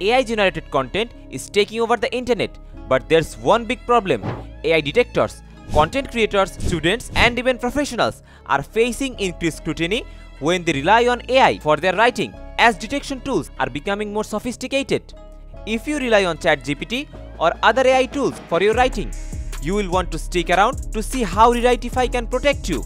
AI generated content is taking over the internet, but there's one big problem. AI detectors, content creators, students, and even professionals are facing increased scrutiny when they rely on AI for their writing, as detection tools are becoming more sophisticated. If you rely on ChatGPT or other AI tools for your writing, you will want to stick around to see how Rewritify can protect you.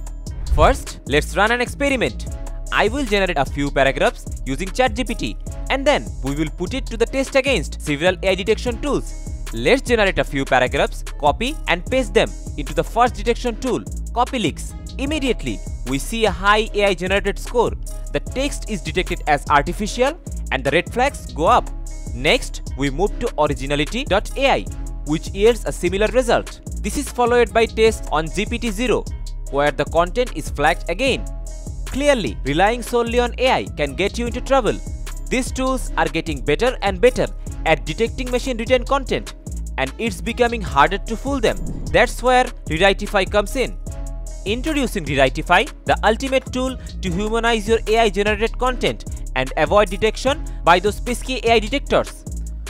First, let's run an experiment. I will generate a few paragraphs using ChatGPT and then we will put it to the test against several AI detection tools. Let's generate a few paragraphs, copy and paste them into the first detection tool, CopyLeaks. Immediately, we see a high AI generated score. The text is detected as artificial and the red flags go up. Next, we move to originality.ai, which yields a similar result. This is followed by tests on GPTZero, where the content is flagged again. Clearly, relying solely on AI can get you into trouble. These tools are getting better and better at detecting machine-written content, and it's becoming harder to fool them. That's where Rewritify comes in. Introducing Rewritify, the ultimate tool to humanize your AI-generated content and avoid detection by those pesky AI detectors.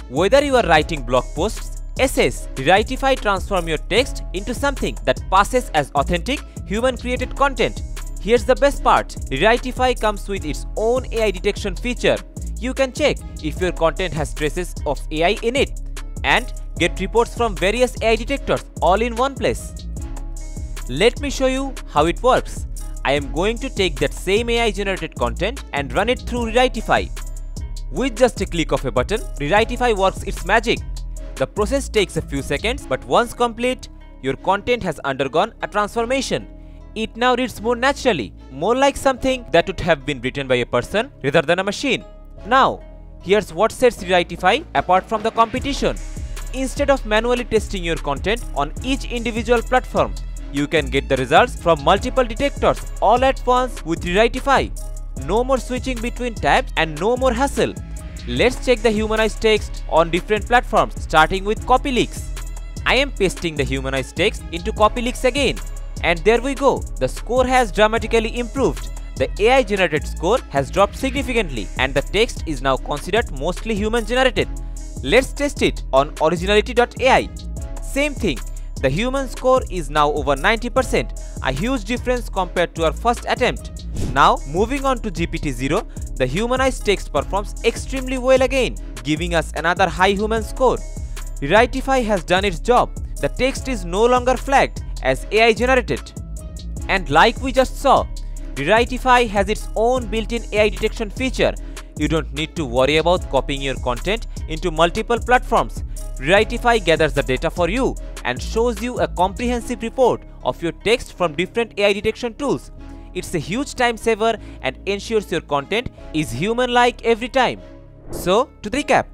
Whether you are writing blog posts, essays, Rewritify transform your text into something that passes as authentic, human-created content. Here's the best part, Rewritify comes with its own AI detection feature. You can check if your content has traces of AI in it and get reports from various AI detectors all in one place. Let me show you how it works. I am going to take that same AI generated content and run it through Rewritify. With just a click of a button, Rewritify works its magic. The process takes a few seconds but once complete, your content has undergone a transformation. It now reads more naturally, more like something that would have been written by a person rather than a machine. Now, here's what sets Rewritify apart from the competition. Instead of manually testing your content on each individual platform, you can get the results from multiple detectors all at once with Rewritify. No more switching between tabs and no more hassle. Let's check the humanized text on different platforms starting with CopyLeaks. I am pasting the humanized text into CopyLeaks again and there we go, the score has dramatically improved. The AI generated score has dropped significantly and the text is now considered mostly human generated. Let's test it on originality.ai. Same thing, the human score is now over 90%, a huge difference compared to our first attempt. Now moving on to GPTZero, the humanized text performs extremely well again, giving us another high human score. Rewritify has done its job. The text is no longer flagged as AI generated. And like we just saw, Rewritify has its own built-in AI detection feature. You don't need to worry about copying your content into multiple platforms. Rewritify gathers the data for you and shows you a comprehensive report of your text from different AI detection tools. It's a huge time saver and ensures your content is human-like every time. So, to recap,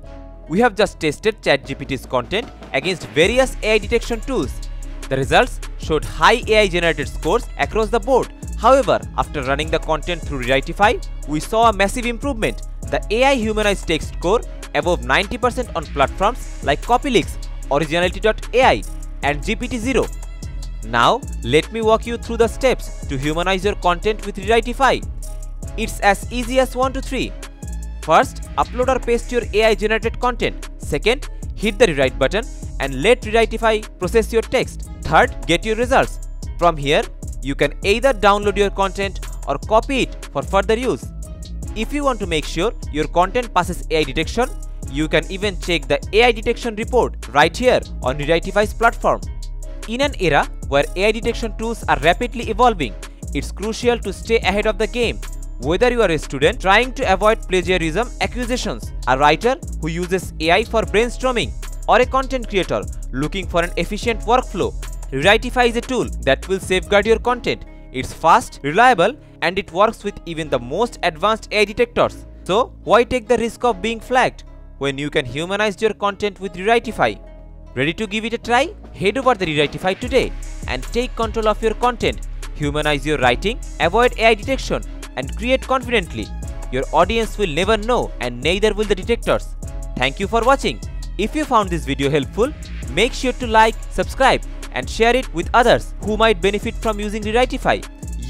we have just tested ChatGPT's content against various AI detection tools. The results showed high AI generated scores across the board. However, after running the content through Rewritify, we saw a massive improvement. The AI humanized text score above 90% on platforms like CopyLeaks, Originality.ai and GPTZero. Now, let me walk you through the steps to humanize your content with Rewritify. It's as easy as 1 to 3. First, upload or paste your AI generated content. Second, hit the rewrite button and let Rewritify process your text. Third, get your results. From here, you can either download your content or copy it for further use. If you want to make sure your content passes AI detection, you can even check the AI detection report right here on Rewritify's platform. In an era where AI detection tools are rapidly evolving, it's crucial to stay ahead of the game. Whether you are a student trying to avoid plagiarism accusations, a writer who uses AI for brainstorming, or a content creator looking for an efficient workflow, Rewritify is a tool that will safeguard your content. It's fast, reliable, and it works with even the most advanced AI detectors. So, why take the risk of being flagged when you can humanize your content with Rewritify? Ready to give it a try? Head over the Rewritify today and take control of your content. Humanize your writing, avoid AI detection, and create confidently. Your audience will never know and neither will the detectors. Thank you for watching. If you found this video helpful, make sure to like, subscribe and share it with others who might benefit from using Rewritify.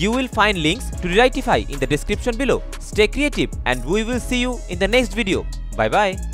You will find links to Rewritify in the description below. Stay creative and we will see you in the next video. Bye bye.